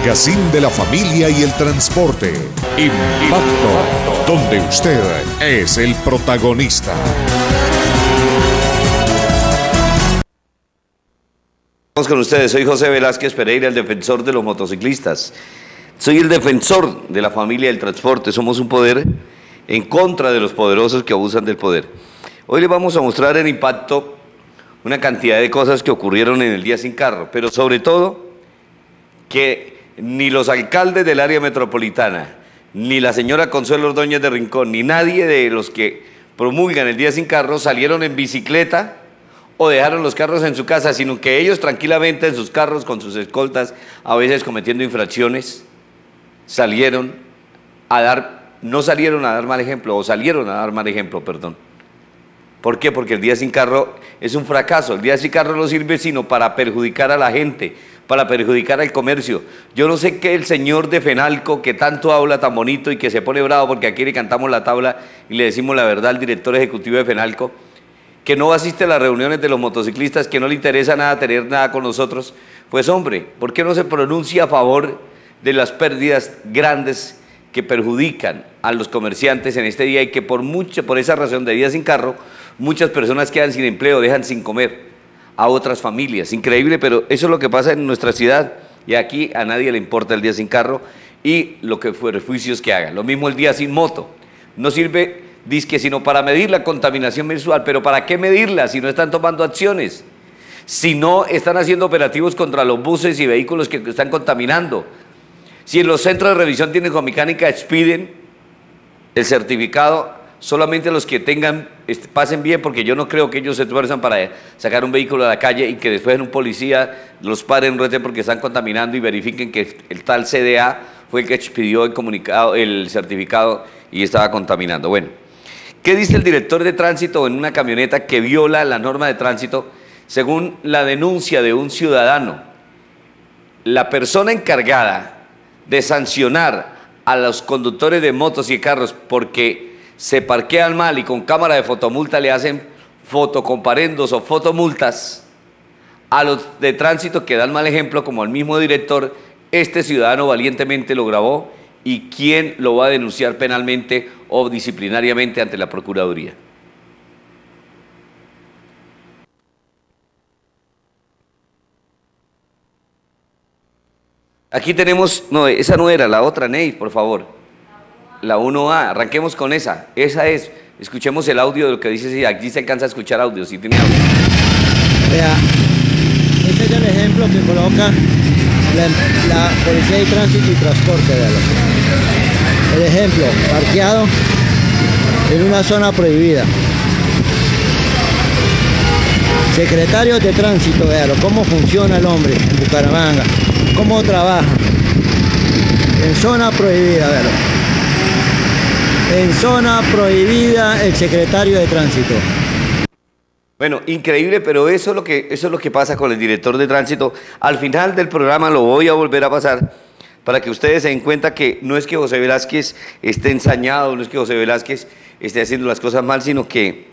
Magazine de la familia y el transporte. Impacto, donde usted es el protagonista. Estamos con ustedes, soy José Velázquez Pereira, el defensor de los motociclistas. Soy el defensor de la familia y el transporte. Somos un poder en contra de los poderosos que abusan del poder. Hoy les vamos a mostrar el impacto, una cantidad de cosas que ocurrieron en el día sin carro, pero sobre todo que ni los alcaldes del área metropolitana, ni la señora Consuelo Ordóñez de Rincón, ni nadie de los que promulgan el día sin carro salieron en bicicleta o dejaron los carros en su casa, sino que ellos tranquilamente en sus carros con sus escoltas, a veces cometiendo infracciones, salieron a dar, no salieron a dar mal ejemplo, o salieron a dar mal ejemplo, perdón. ¿Por qué? Porque el día sin carro es un fracaso. El día sin carro no sirve sino para perjudicar a la gente, para perjudicar al comercio. Yo no sé qué el señor de Fenalco, que tanto habla tan bonito y que se pone bravo porque aquí le cantamos la tabla y le decimos la verdad al director ejecutivo de Fenalco, que no asiste a las reuniones de los motociclistas, que no le interesa nada tener nada con nosotros, pues hombre, ¿por qué no se pronuncia a favor de las pérdidas grandes que perjudican a los comerciantes en este día y que por mucho, por esa razón de día sin carro, muchas personas quedan sin empleo, dejan sin comer a otras familias. Increíble, pero eso es lo que pasa en nuestra ciudad y aquí a nadie le importa el día sin carro y lo que fue refugios que hagan. Lo mismo el día sin moto. No sirve disque sino para medir la contaminación mensual, pero ¿para qué medirla si no están tomando acciones? Si no están haciendo operativos contra los buses y vehículos que están contaminando. Si en los centros de revisión técnico mecánica expiden el certificado solamente los que tengan, este, pasen bien, porque yo no creo que ellos se esfuerzan para sacar un vehículo a la calle y que después en un policía los paren un rete porque están contaminando y verifiquen que el tal CDA fue el que expidió el comunicado, el certificado y estaba contaminando. Bueno, ¿qué dice el director de tránsito en una camioneta que viola la norma de tránsito según la denuncia de un ciudadano? La persona encargada de sancionar a los conductores de motos y carros porque se parquean mal y con cámara de fotomulta le hacen fotocomparendos o fotomultas a los de tránsito que dan mal ejemplo, como el mismo director, este ciudadano valientemente lo grabó y quién lo va a denunciar penalmente o disciplinariamente ante la Procuraduría. Aquí tenemos, no, esa no era, la otra, Ney, por favor. La 1A, arranquemos con esa. Esa es, escuchemos el audio de lo que dice, si aquí se alcanza a escuchar audio, si tiene audio. Vea, este es el ejemplo que coloca la, Policía de Tránsito y Transporte, véalo. El ejemplo, parqueado en una zona prohibida. Secretario de Tránsito, véalo, cómo funciona el hombre en Bucaramanga, cómo trabaja. En zona prohibida, véalo. En zona prohibida el secretario de Tránsito. Bueno, increíble, pero eso es, lo que, eso es lo que pasa con el director de tránsito. Al final del programa lo voy a volver a pasar para que ustedes se den cuenta que no es que José Velázquez esté ensañado, no es que José Velázquez esté haciendo las cosas mal, sino que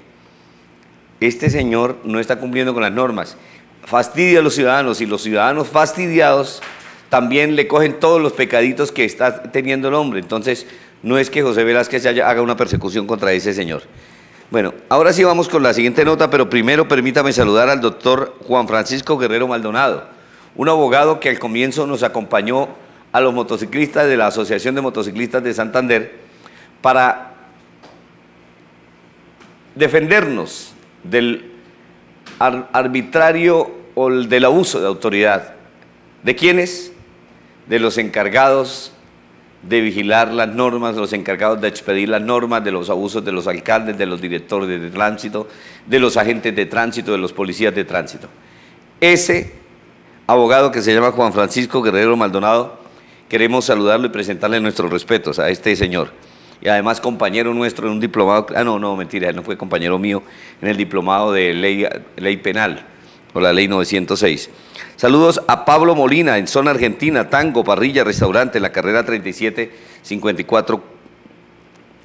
este señor no está cumpliendo con las normas. Fastidia a los ciudadanos y los ciudadanos fastidiados también le cogen todos los pecaditos que está teniendo el hombre. Entonces, no es que José Velázquez haga una persecución contra ese señor. Bueno, ahora sí vamos con la siguiente nota, pero primero permítame saludar al doctor Juan Francisco Guerrero Maldonado, un abogado que al comienzo nos acompañó a los motociclistas de la Asociación de Motociclistas de Santander para defendernos del ar- arbitrario o el- del abuso de autoridad. ¿De quiénes? De los encargados de vigilar las normas, los encargados de expedir las normas, de los abusos de los alcaldes, de los directores de tránsito, de los agentes de tránsito, de los policías de tránsito. Ese abogado que se llama Juan Francisco Guerrero Maldonado, queremos saludarlo y presentarle nuestros respetos a este señor. Y además compañero nuestro en un diplomado, ah no, no, mentira, él no fue compañero mío en el diplomado de ley, ley penal o la ley 906. Saludos a Pablo Molina en zona argentina, Tango, Parrilla, Restaurante, en la carrera 37 54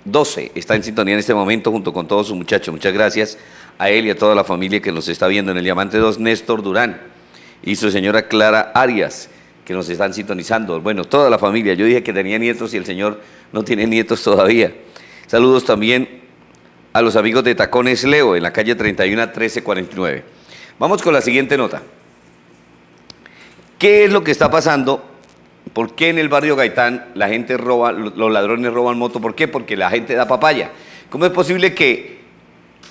12. Está en sintonía en este momento junto con todos sus muchachos. Muchas gracias a él y a toda la familia que nos está viendo en el Diamante 2, Néstor Durán y su señora Clara Arias, que nos están sintonizando. Bueno, toda la familia. Yo dije que tenía nietos y el señor no tiene nietos todavía. Saludos también a los amigos de Tacones Leo en la calle 31 1349. Vamos con la siguiente nota. ¿Qué es lo que está pasando? ¿Por qué en el barrio Gaitán la gente roba, los ladrones roban moto? ¿Por qué? Porque la gente da papaya. ¿Cómo es posible que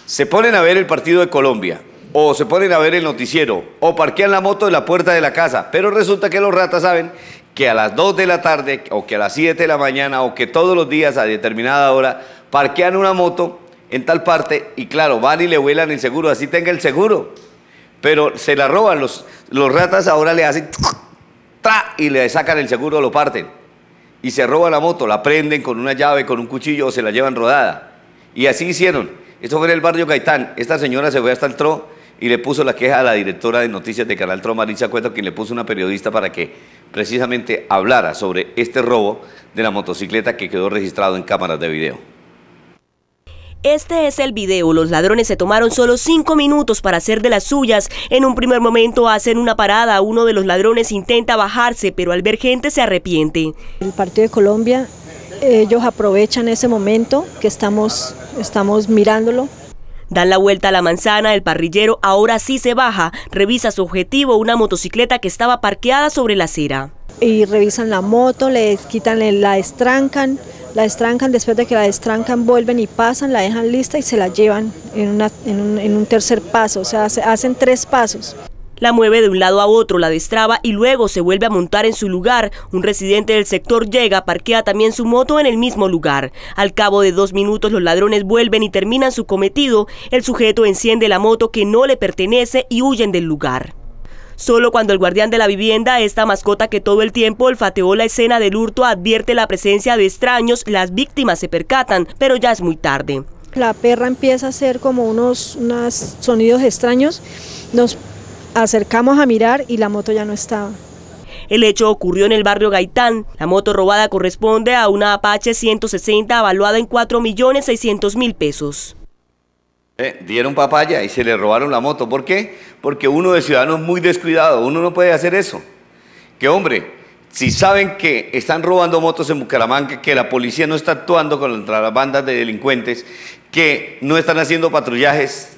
se ponen a ver el partido de Colombia o se ponen a ver el noticiero o parquean la moto en la puerta de la casa, pero resulta que los ratas saben que a las 2 de la tarde o que a las 7 de la mañana o que todos los días a determinada hora parquean una moto en tal parte y claro, van y le vuelan el seguro, así tenga el seguro pero se la roban. Los, los ratas ahora le hacen ¡tra! y le sacan el seguro, lo parten. Y se roban la moto, la prenden con una llave, con un cuchillo o se la llevan rodada. Y así hicieron. Esto fue en el barrio Gaitán. Esta señora se fue hasta el TRO y le puso la queja a la directora de noticias de Canal TRO, Marisa Cueto, quien le puso una periodista para que precisamente hablara sobre este robo de la motocicleta que quedó registrado en cámaras de video. Este es el video. Los ladrones se tomaron solo cinco minutos para hacer de las suyas. En un primer momento hacen una parada. Uno de los ladrones intenta bajarse, pero al ver gente se arrepiente. El Partido de Colombia, ellos aprovechan ese momento que estamos, estamos mirándolo. Dan la vuelta a la manzana, el parrillero ahora sí se baja, revisa su objetivo, una motocicleta que estaba parqueada sobre la acera. Y revisan la moto, le quitan, la estrancan, la estrancan, después de que la estrancan vuelven y pasan, la dejan lista y se la llevan en, un, tercer paso, o sea, hacen tres pasos. La mueve de un lado a otro, la destraba y luego se vuelve a montar en su lugar. Un residente del sector llega, parquea también su moto en el mismo lugar. Al cabo de dos minutos los ladrones vuelven y terminan su cometido. El sujeto enciende la moto que no le pertenece y huyen del lugar. Solo cuando el guardián de la vivienda, esta mascota que todo el tiempo olfateó la escena del hurto, advierte la presencia de extraños, las víctimas se percatan, pero ya es muy tarde. La perra empieza a hacer como unos, unos sonidos extraños, nos acercamos a mirar y la moto ya no estaba. El hecho ocurrió en el barrio Gaitán. La moto robada corresponde a una Apache 160 evaluada en 4.600.000 pesos. Eh, dieron papaya y se le robaron la moto. ¿Por qué? Porque uno de ciudadanos muy descuidado, uno no puede hacer eso. Que hombre, si saben que están robando motos en Bucaramanga, que la policía no está actuando contra las bandas de delincuentes, que no están haciendo patrullajes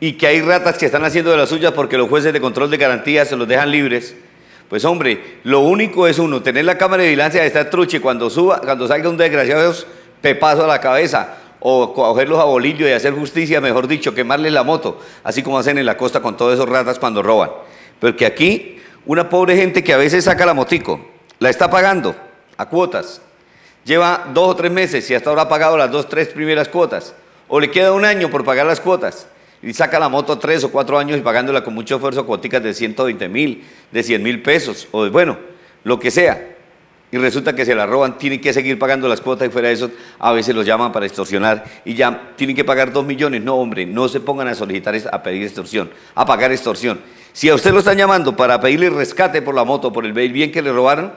y que hay ratas que están haciendo de las suyas porque los jueces de control de garantía se los dejan libres, pues hombre, lo único es uno, tener la cámara de vigilancia de esta truche cuando suba, cuando salga un desgraciado, pepazo a la cabeza o cogerlos a bolillo y hacer justicia, mejor dicho, quemarles la moto, así como hacen en la costa con todos esos ratas cuando roban. Porque aquí una pobre gente que a veces saca la motico, la está pagando a cuotas, lleva dos o tres meses y hasta ahora ha pagado las dos, tres primeras cuotas, o le queda un año por pagar las cuotas y saca la moto tres o cuatro años y pagándola con mucho esfuerzo cuoticas de 120 mil, de 100 mil pesos, o de, bueno, lo que sea y resulta que se la roban, tienen que seguir pagando las cuotas y fuera de eso a veces los llaman para extorsionar y ya tienen que pagar dos millones. No, hombre, no se pongan a solicitar, a pedir extorsión, a pagar extorsión. Si a usted lo están llamando para pedirle rescate por la moto, por el bien que le robaron,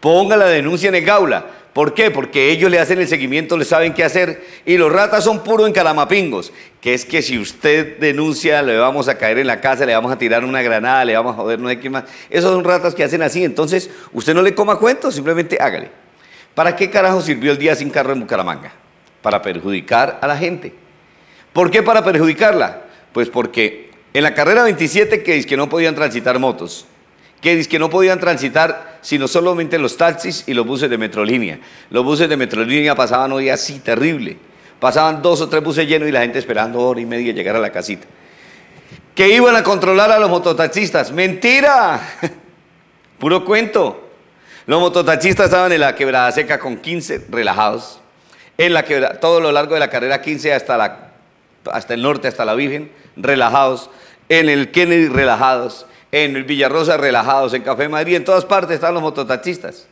ponga la denuncia en el gaula. ¿Por qué? Porque ellos le hacen el seguimiento, le saben qué hacer. Y los ratas son puros en calamapingos. Que es que si usted denuncia, le vamos a caer en la casa, le vamos a tirar una granada, le vamos a joder, no hay qué más. Esos son ratas que hacen así. Entonces, usted no le coma cuentos, simplemente hágale. ¿Para qué carajo sirvió el día sin carro en Bucaramanga? Para perjudicar a la gente. ¿Por qué para perjudicarla? Pues porque en la carrera 27 que es que no podían transitar motos que, que no podían transitar sino solamente los taxis y los buses de Metrolínea. Los buses de Metrolínea pasaban hoy así terrible. Pasaban dos o tres buses llenos y la gente esperando hora y media llegar a la casita. Que iban a controlar a los mototaxistas. ¡Mentira! Puro cuento. Los mototachistas estaban en la quebrada seca con 15 relajados. En la quebrada, todo lo largo de la carrera 15 hasta, la, hasta el norte, hasta la Virgen, relajados. En el Kennedy, relajados. En Villarrosa, relajados. En Café Madrid, en todas partes estaban los mototachistas.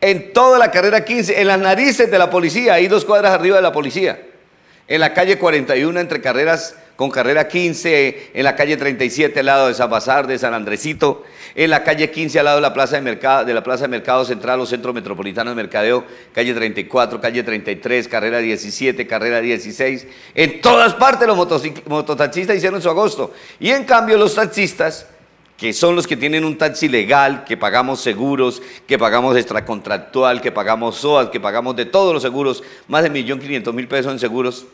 En toda la carrera 15, en las narices de la policía, ahí dos cuadras arriba de la policía. En la calle 41, entre carreras con carrera 15, en la calle 37 al lado de San Bazar, de San Andresito, en la calle 15 al lado de la Plaza de Mercado, de la Plaza de Mercado Central o Centro Metropolitano de Mercadeo, calle 34, calle 33, carrera 17, carrera 16. En todas partes los mototaxistas hicieron su agosto. Y en cambio los taxistas, que son los que tienen un taxi legal, que pagamos seguros, que pagamos extracontractual, que pagamos SOAS, que pagamos de todos los seguros, más de 1.500.000 pesos en seguros,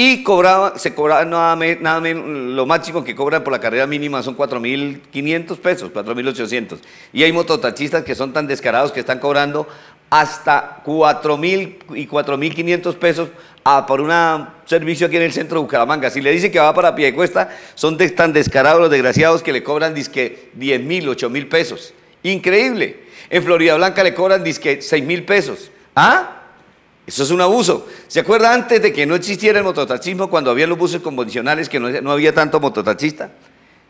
y cobraba, se cobraba nada, nada menos, lo máximo que cobran por la carrera mínima son 4.500 pesos, 4.800. Y hay mototachistas que son tan descarados que están cobrando hasta 4.000 y 4.500 pesos por un servicio aquí en el centro de Bucaramanga. Si le dice que va para pie de cuesta, son tan descarados los desgraciados que le cobran disque 10.000, 8.000 pesos. Increíble. En Florida Blanca le cobran disque 6.000 pesos. ¿Ah? Eso es un abuso. ¿Se acuerda antes de que no existiera el mototaxismo, cuando había los buses convencionales, que no, había tanto mototaxista?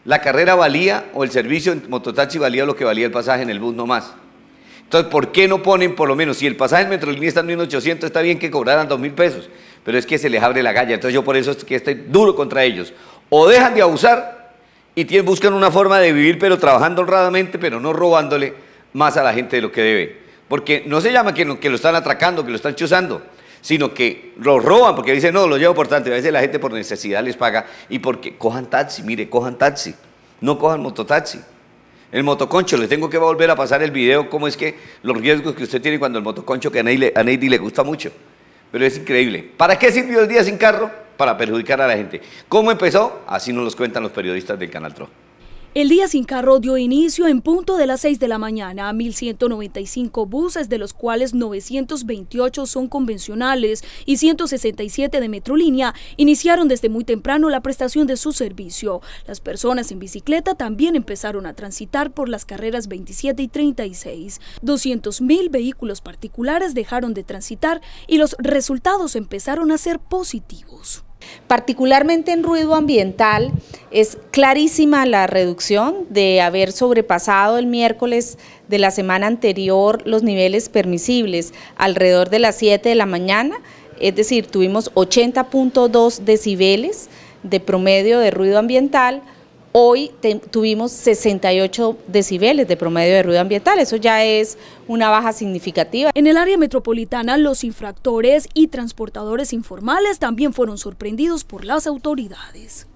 La carrera valía, o el servicio en mototaxi valía lo que valía el pasaje en el bus no más. Entonces, ¿por qué no ponen por lo menos, si el pasaje en Metrolínea está en 1.800, está bien que cobraran 2.000 pesos, pero es que se les abre la galla. Entonces yo por eso es que estoy duro contra ellos. O dejan de abusar y tienen, buscan una forma de vivir, pero trabajando honradamente, pero no robándole más a la gente de lo que debe. Porque no se llama que, lo están atracando, que lo están chuzando, sino que lo roban porque dicen, no, lo llevo por tanto. A veces la gente por necesidad les paga y porque cojan taxi, mire, cojan taxi, no cojan mototaxi. El motoconcho, les tengo que volver a pasar el video, cómo es que los riesgos que usted tiene cuando el motoconcho, que a Neidy le gusta mucho. Pero es increíble. ¿Para qué sirvió el día sin carro? Para perjudicar a la gente. ¿Cómo empezó? Así nos lo cuentan los periodistas del Canal Tro. El día sin carro dio inicio en punto de las 6 de la mañana a 1.195 buses, de los cuales 928 son convencionales y 167 de Metrolínea, iniciaron desde muy temprano la prestación de su servicio. Las personas en bicicleta también empezaron a transitar por las carreras 27 y 36. 200.000 vehículos particulares dejaron de transitar y los resultados empezaron a ser positivos. Particularmente en ruido ambiental, es clarísima la reducción de haber sobrepasado el miércoles de la semana anterior los niveles permisibles alrededor de las 7 de la mañana, es decir, tuvimos 80.2 decibeles de promedio de ruido ambiental, Hoy tuvimos 68 decibeles de promedio de ruido ambiental, eso ya es una baja significativa. En el área metropolitana, los infractores y transportadores informales también fueron sorprendidos por las autoridades.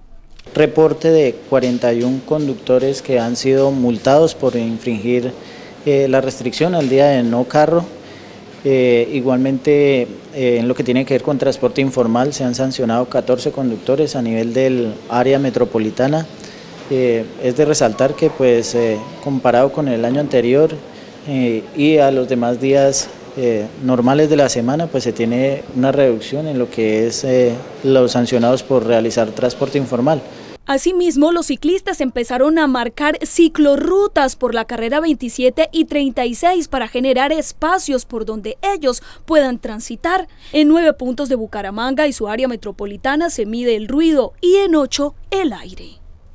Reporte de 41 conductores que han sido multados por infringir eh, la restricción al día de no carro. Eh, igualmente, eh, en lo que tiene que ver con transporte informal, se han sancionado 14 conductores a nivel del área metropolitana es de resaltar que pues eh, comparado con el año anterior eh, y a los demás días eh, normales de la semana pues se tiene una reducción en lo que es los sancionados por realizar transporte informal. Asimismo, los ciclistas empezaron a marcar ciclorrutas por la carrera 27 y 36 para generar espacios por donde ellos puedan transitar. En nueve puntos de Bucaramanga y su área metropolitana se mide el ruido y en ocho el aire.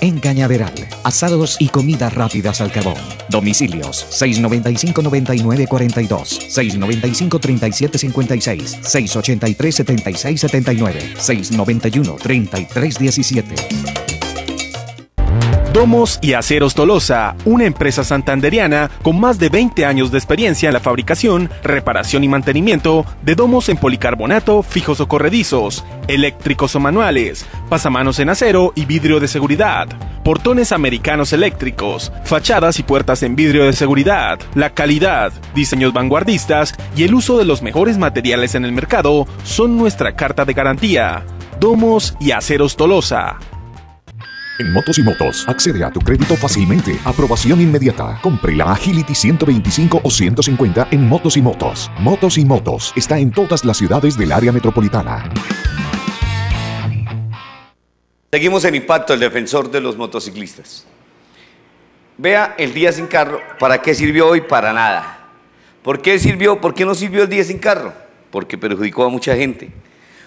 en Cañaveral. Asados y comidas rápidas al carbón. Domicilios 695-9942, 695-3756, 683-7679, 691-3317. Domos y Aceros Tolosa, una empresa santanderiana con más de 20 años de experiencia en la fabricación, reparación y mantenimiento de domos en policarbonato, fijos o corredizos, eléctricos o manuales, pasamanos en acero y vidrio de seguridad portones americanos eléctricos, fachadas y puertas en vidrio de seguridad, la calidad, diseños vanguardistas y el uso de los mejores materiales en el mercado son nuestra carta de garantía. Domos y Aceros Tolosa. En Motos y Motos, accede a tu crédito fácilmente. Aprobación inmediata. Compre la Agility 125 o 150 en Motos y Motos. Motos y Motos está en todas las ciudades del área metropolitana. Seguimos en impacto, el defensor de los motociclistas. Vea el día sin carro, ¿para qué sirvió hoy? Para nada. ¿Por qué sirvió? ¿Por qué no sirvió el día sin carro? Porque perjudicó a mucha gente.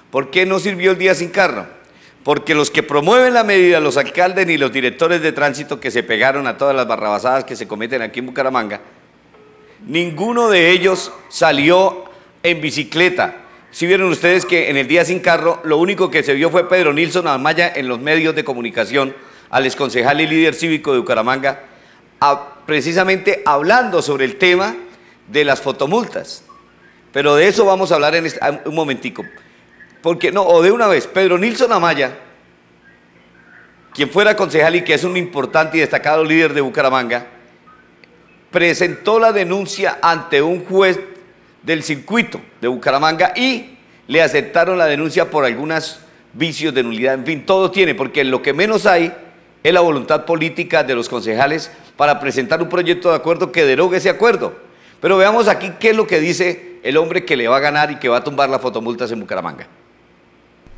¿Por qué no sirvió el día sin carro? Porque los que promueven la medida, los alcaldes y los directores de tránsito que se pegaron a todas las barrabasadas que se cometen aquí en Bucaramanga, ninguno de ellos salió en bicicleta. Si vieron ustedes que en el día sin carro, lo único que se vio fue Pedro Nilsson Amaya en los medios de comunicación, al exconcejal y líder cívico de Bucaramanga, precisamente hablando sobre el tema de las fotomultas. Pero de eso vamos a hablar en este, un momentico. Porque no, o de una vez, Pedro Nilsson Amaya, quien fuera concejal y que es un importante y destacado líder de Bucaramanga, presentó la denuncia ante un juez del circuito de Bucaramanga y le aceptaron la denuncia por algunos vicios de nulidad. En fin, todo tiene, porque lo que menos hay es la voluntad política de los concejales para presentar un proyecto de acuerdo que derogue ese acuerdo. Pero veamos aquí qué es lo que dice el hombre que le va a ganar y que va a tumbar las fotomultas en Bucaramanga.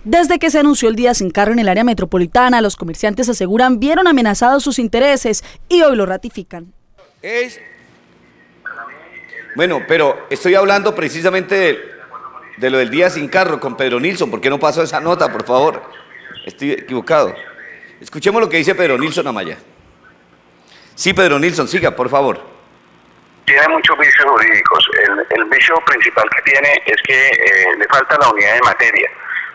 Desde que se anunció el día sin carro en el área metropolitana, los comerciantes aseguran vieron amenazados sus intereses y hoy lo ratifican. Es... Bueno, pero estoy hablando precisamente de, lo del día sin carro con Pedro Nilsson. ¿Por qué no pasó esa nota, por favor? Estoy equivocado. Escuchemos lo que dice Pedro Nilsson Amaya. Sí, Pedro Nilsson, siga, por favor. Tiene muchos vicios jurídicos. El, vicio principal que tiene es que eh, le falta la unidad de materia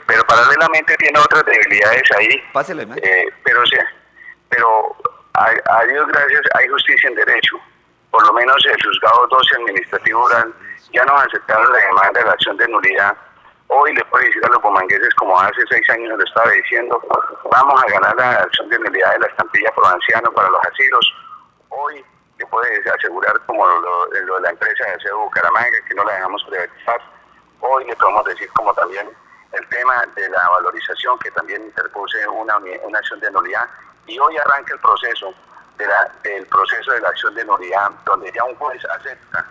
pero paralelamente tiene otras debilidades ahí. Pásele, eh, pero, sí, pero a, Dios gracias hay justicia en derecho. Por lo menos el juzgado 12 administrativo oral ya nos aceptaron la demanda de la acción de nulidad. Hoy le puedo decir a los bomangueses, como hace seis años lo estaba diciendo, vamos a ganar la acción de nulidad de la estampilla provinciana para los asilos. Hoy le puede asegurar, como lo, de la empresa de Bucaramanga, que no la dejamos privatizar. Hoy le podemos decir, como también el tema de la valorización, que también interpuse una, una acción de nulidad, y hoy arranca el proceso de la, del proceso de la acción de nulidad, donde ya un juez acepta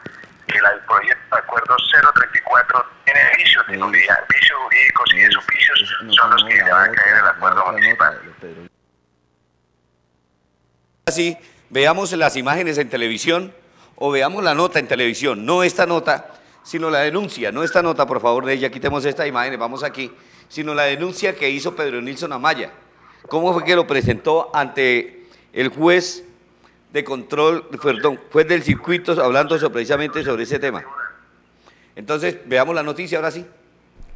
que el proyecto de acuerdo 034 tiene vicios de nulidad, vicios jurídicos, y esos vicios son los que le van a caer el acuerdo municipal. Así, veamos las imágenes en televisión o veamos la nota en televisión, no esta nota sino la denuncia, no esta nota, por favor, de ella, quitemos esta imagen, vamos aquí, sino la denuncia que hizo Pedro Nilsson Amaya. ¿Cómo fue que lo presentó ante el juez de control, perdón, juez del circuito, hablando precisamente sobre ese tema? Entonces, veamos la noticia ahora sí.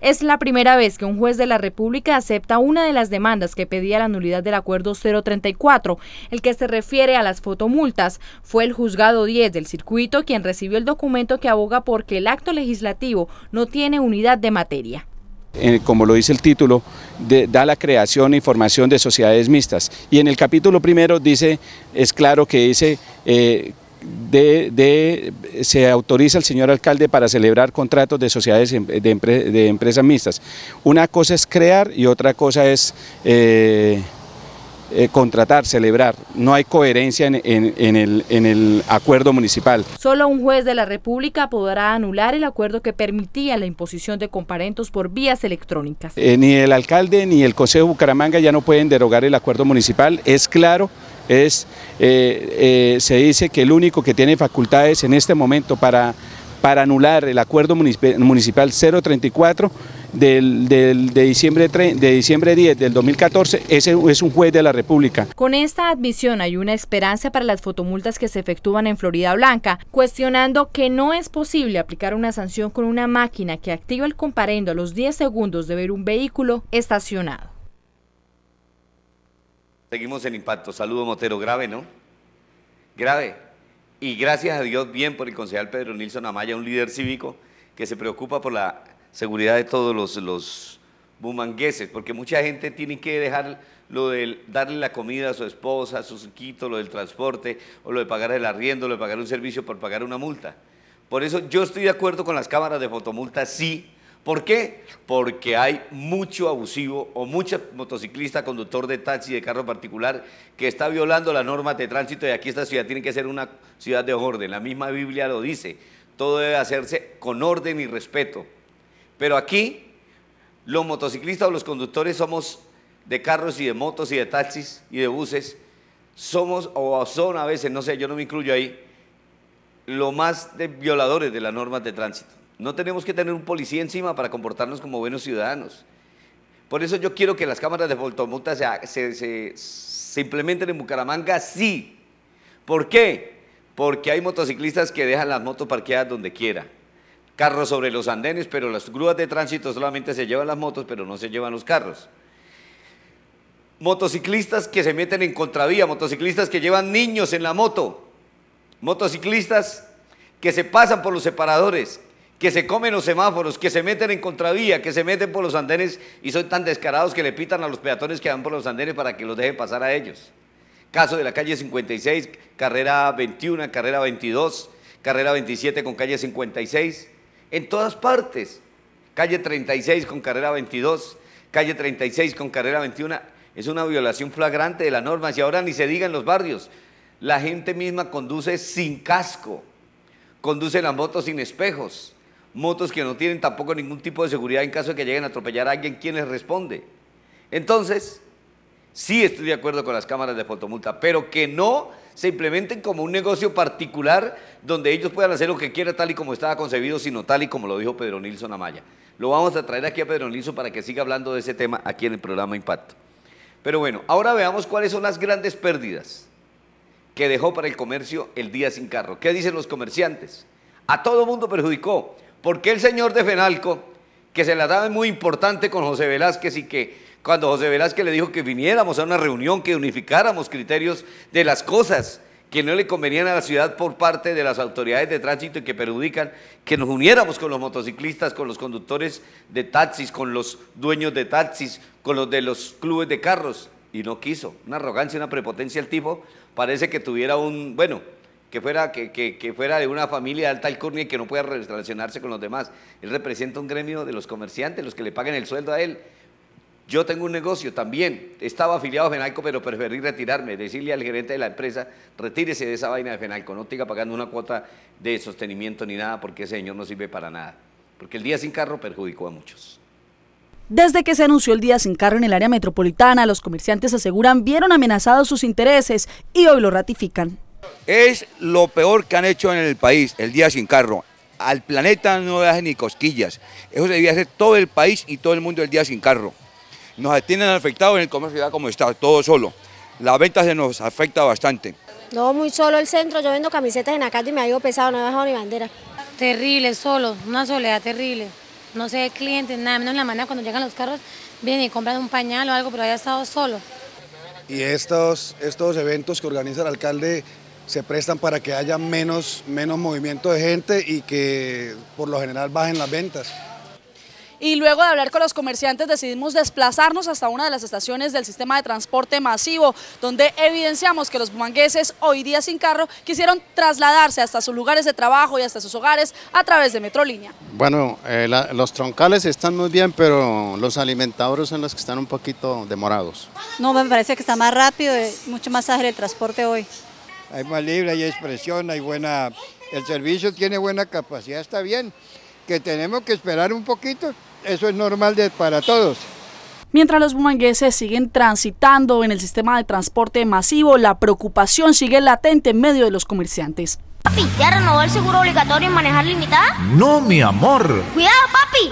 Es la primera vez que un juez de la República acepta una de las demandas que pedía la nulidad del acuerdo 034, el que se refiere a las fotomultas. Fue el juzgado 10 del circuito quien recibió el documento que aboga porque el acto legislativo no tiene unidad de materia. Eh, como lo dice el título, da la creación y formación de sociedades mixtas. Y en el capítulo primero dice, es claro que dice eh, de, se autoriza al señor alcalde para celebrar contratos de sociedades em, de, empresas mixtas. Una cosa es crear y otra cosa es eh, eh, contratar, celebrar. No hay coherencia en, el, en, el, acuerdo municipal. Solo un juez de la República podrá anular el acuerdo que permitía la imposición de comparentos por vías electrónicas. Eh, ni el alcalde ni el Consejo de Bucaramanga ya no pueden derogar el acuerdo municipal. Es claro es, eh, eh, se dice que el único que tiene facultades en este momento para, para anular el acuerdo municipal 034 del, de, diciembre de diciembre 10 del 2014 ese es un juez de la República. Con esta admisión hay una esperanza para las fotomultas que se efectúan en Florida Blanca, cuestionando que no es posible aplicar una sanción con una máquina que activa el comparendo a los 10 segundos de ver un vehículo estacionado. Seguimos en impacto. Saludo Motero, grave, ¿no? Grave. Y gracias a Dios, bien por el concejal Pedro Nilsson Amaya, un líder cívico que se preocupa por la seguridad de todos los, bumangueses, porque mucha gente tiene que dejar lo de darle la comida a su esposa, a su suquito, lo del transporte, o lo de pagar el arriendo, lo de pagar un servicio por pagar una multa. Por eso yo estoy de acuerdo con las cámaras de fotomulta, sí. ¿Por qué? Porque hay mucho abusivo o mucha motociclista, conductor de taxi, de carro particular, que está violando las normas de tránsito y aquí esta ciudad tiene que ser una ciudad de orden. La misma Biblia lo dice. Todo debe hacerse con orden y respeto. Pero aquí los motociclistas o los conductores somos de carros y de motos y de taxis y de buses, somos o son a veces, no sé, yo no me incluyo ahí, lo más de violadores de las normas de tránsito. No tenemos que tener un policía encima para comportarnos como buenos ciudadanos. Por eso yo quiero que las cámaras de fotomulta se, se, se implementen en Bucaramanga, sí. ¿Por qué? Porque hay motociclistas que dejan las motos parqueadas donde quiera carros sobre los andenes, pero las grúas de tránsito solamente se llevan las motos, pero no se llevan los carros. Motociclistas que se meten en contravía, motociclistas que llevan niños en la moto, motociclistas que se pasan por los separadores, que se comen los semáforos, que se meten en contravía, que se meten por los andenes y son tan descarados que le pitan a los peatones que van por los andenes para que los dejen pasar a ellos. Caso de la calle 56, carrera 21, carrera 22, carrera 27 con calle 56 en todas partes. Calle 36 con carrera 22, calle 36 con carrera 21. Es una violación flagrante de las normas y ahora ni se diga en los barrios. La gente misma conduce sin casco, conduce las motos sin espejos, motos que no tienen tampoco ningún tipo de seguridad en caso de que lleguen a atropellar a alguien, ¿quién les responde? Entonces, sí estoy de acuerdo con las cámaras de fotomulta, pero que no se implementen como un negocio particular donde ellos puedan hacer lo que quieran tal y como estaba concebido, sino tal y como lo dijo Pedro Nilsson Amaya. Lo vamos a traer aquí a Pedro Nilsson para que siga hablando de ese tema aquí en el programa Impacto. Pero bueno, ahora veamos cuáles son las grandes pérdidas que dejó para el comercio el día sin carro. ¿Qué dicen los comerciantes? A todo mundo perjudicó. Porque el señor de Fenalco, que se la daba muy importante con José Velázquez y que cuando José Velázquez le dijo que viniéramos a una reunión, que unificáramos criterios de las cosas que no le convenían a la ciudad por parte de las autoridades de tránsito y que perjudican, que nos uniéramos con los motociclistas, con los conductores de taxis, con los dueños de taxis, con los de los clubes de carros, y no quiso. Una arrogancia, una prepotencia el tipo, parece que tuviera un, bueno, que fuera, que, que, fuera de una familia de alta alcurnia y que no pueda relacionarse con los demás. Él representa un gremio de los comerciantes, los que le paguen el sueldo a él, yo tengo un negocio también, estaba afiliado a Fenalco, pero preferí retirarme, decirle al gerente de la empresa, retírese de esa vaina de Fenalco, no tenga pagando una cuota de sostenimiento ni nada, porque ese señor no sirve para nada. Porque el día sin carro perjudicó a muchos. Desde que se anunció el día sin carro en el área metropolitana, los comerciantes aseguran vieron amenazados sus intereses y hoy lo ratifican. Es lo peor que han hecho en el país, el día sin carro. Al planeta no le hacen ni cosquillas. Eso debía hacer todo el país y todo el mundo el día sin carro nos tienen afectado en el comercio ya como está, todo solo. La venta se nos afecta bastante. No, muy solo el centro, yo vendo camisetas en la calle y me ha ido pesado, no he bajado ni bandera. Terrible, solo, una soledad terrible. No sé clientes, nada menos en la mañana cuando llegan los carros, vienen y compran un pañal o algo, pero haya estado solo. Y estos, estos eventos que organiza el alcalde se prestan para que haya menos, menos movimiento de gente y que por lo general bajen las ventas y luego de hablar con los comerciantes decidimos desplazarnos hasta una de las estaciones del sistema de transporte masivo, donde evidenciamos que los bumangueses hoy día sin carro quisieron trasladarse hasta sus lugares de trabajo y hasta sus hogares a través de Metrolínea. Bueno, eh, los troncales están muy bien, pero los alimentadores son los que están un poquito demorados. No, me parece que está más rápido y mucho más ágil el transporte hoy. Hay más libre, hay expresión, hay buena... El servicio tiene buena capacidad, está bien. Que tenemos que esperar un poquito, eso es normal para todos. Mientras los bumangueses siguen transitando en el sistema de transporte masivo, la preocupación sigue latente en medio de los comerciantes. Papi, ¿ya renovó el seguro obligatorio en manejar limitada? No, mi amor. Cuidado, papi.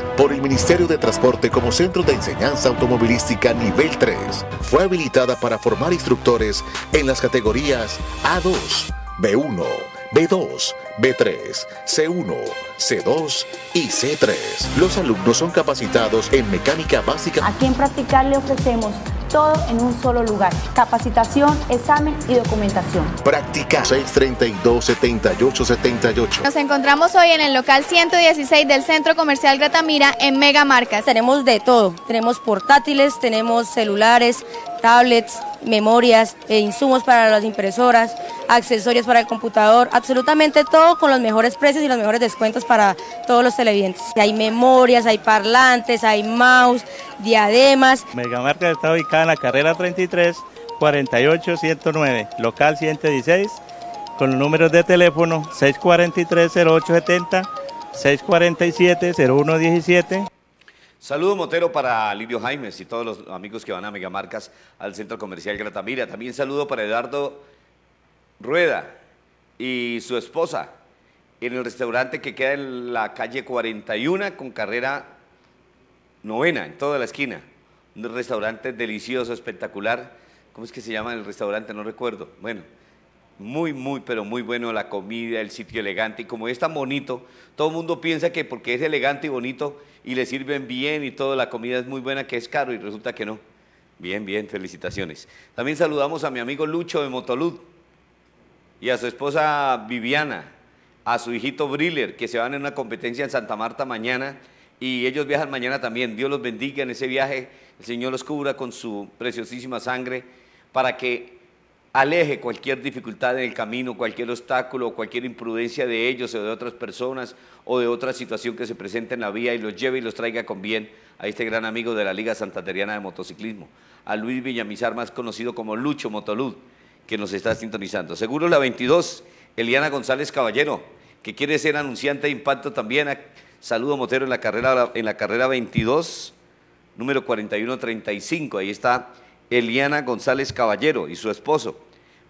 por el Ministerio de Transporte como Centro de Enseñanza Automovilística Nivel 3. Fue habilitada para formar instructores en las categorías A2, B1, B2, B3, C1, C2 y C3. Los alumnos son capacitados en mecánica básica. Aquí en Practicar le ofrecemos todo en un solo lugar. Capacitación, examen y documentación. Práctica 632-7878. Nos encontramos hoy en el local 116 del Centro Comercial Gratamira en Mega Marcas. Tenemos de todo. Tenemos portátiles, tenemos celulares, tablets, memorias, e insumos para las impresoras, accesorios para el computador, absolutamente todo con los mejores precios y los mejores descuentos para todos los televidentes. Hay memorias, hay parlantes, hay mouse, diademas. Megamarca está ubicada en la carrera 33 48 109, local 116, con los números de teléfono 643 0870, 647 0117. Saludo Motero para Lidio Jaimes y todos los amigos que van a Megamarcas al Centro Comercial Gratamira. También saludo para Eduardo Rueda y su esposa en el restaurante que queda en la calle 41 con carrera novena, en toda la esquina. Un restaurante delicioso, espectacular. ¿Cómo es que se llama el restaurante? No recuerdo. Bueno, muy, muy, pero muy bueno la comida, el sitio elegante. Y como es tan bonito, todo el mundo piensa que porque es elegante y bonito y le sirven bien y toda la comida es muy buena, que es caro y resulta que no. Bien, bien, felicitaciones. También saludamos a mi amigo Lucho de Motolud y a su esposa Viviana, a su hijito Briller, que se van en una competencia en Santa Marta mañana y ellos viajan mañana también. Dios los bendiga en ese viaje, el Señor los cubra con su preciosísima sangre para que aleje cualquier dificultad en el camino, cualquier obstáculo, cualquier imprudencia de ellos o de otras personas o de otra situación que se presente en la vía y los lleve y los traiga con bien a este gran amigo de la Liga Santanteriana de Motociclismo, a Luis Villamizar, más conocido como Lucho Motolud, que nos está sintonizando. Seguro la 22, Eliana González Caballero, que quiere ser anunciante de impacto también. Saludo Motero en la carrera, en la carrera 22, número 4135. Ahí está Eliana González Caballero y su esposo,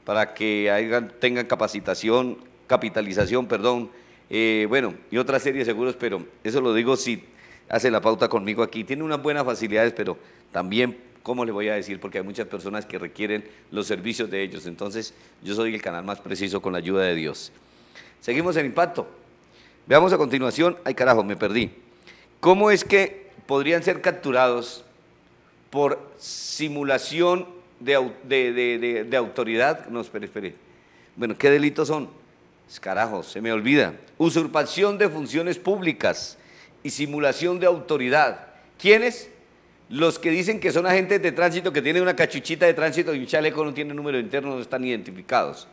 para que tengan capacitación, capitalización, perdón, eh, bueno, y otra serie de seguros, pero eso lo digo si hace la pauta conmigo aquí. Tiene unas buenas facilidades, pero también, ¿cómo le voy a decir? Porque hay muchas personas que requieren los servicios de ellos. Entonces, yo soy el canal más preciso con la ayuda de Dios. Seguimos en impacto. Veamos a continuación, ay carajo, me perdí. ¿Cómo es que podrían ser capturados por simulación de, de, autoridad. No, espere, espere. Bueno, ¿qué delitos son? Carajo, se me olvida. Usurpación de funciones públicas y simulación de autoridad. ¿Quiénes? Los que dicen que son agentes de tránsito, que tienen una cachuchita de tránsito y un chaleco no tiene número interno, no están identificados.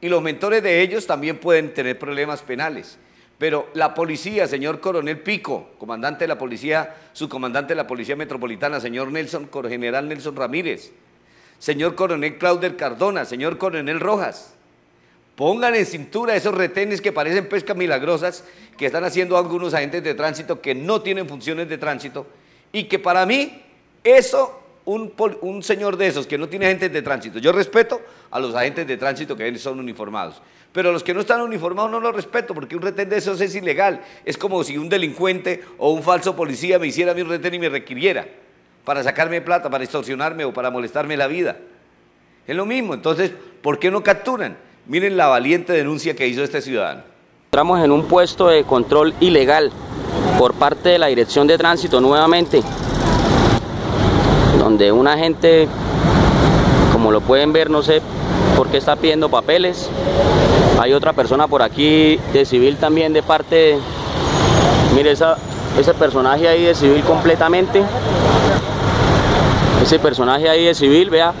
Y los mentores de ellos también pueden tener problemas penales. Pero la policía, señor coronel Pico, comandante de la policía, subcomandante de la policía metropolitana, señor Nelson, general Nelson Ramírez, señor coronel Clauder Cardona, señor coronel Rojas, pongan en cintura esos retenes que parecen pescas milagrosas que están haciendo algunos agentes de tránsito que no tienen funciones de tránsito y que para mí eso un, un, señor de esos que no tiene agentes de tránsito. Yo respeto a los agentes de tránsito que son uniformados, pero los que no están uniformados no los respeto porque un retén de esos es ilegal. Es como si un delincuente o un falso policía me hiciera mi retén y me requiriera para sacarme plata, para extorsionarme o para molestarme la vida. Es lo mismo, entonces, ¿por qué no capturan? Miren la valiente denuncia que hizo este ciudadano. Entramos en un puesto de control ilegal por parte de la Dirección de Tránsito nuevamente, donde un agente, como lo pueden ver, no sé por qué está pidiendo papeles, hay otra persona por aquí de civil también de parte, mire esa, ese personaje ahí de civil completamente. Ese personaje ahí de civil, vea.